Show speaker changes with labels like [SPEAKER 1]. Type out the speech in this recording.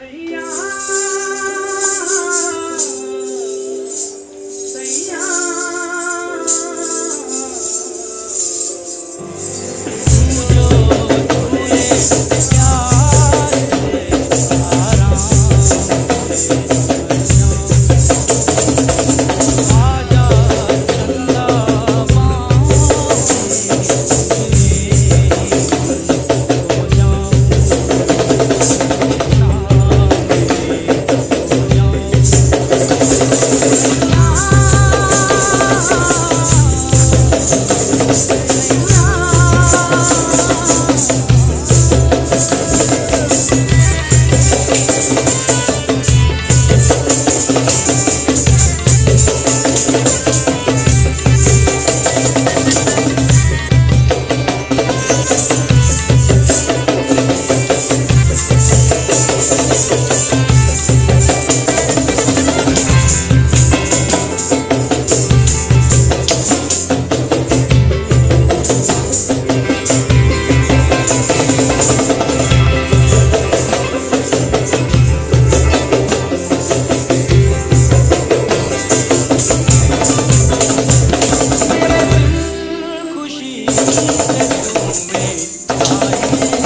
[SPEAKER 1] Yeah. Thank. से तुम्हें आए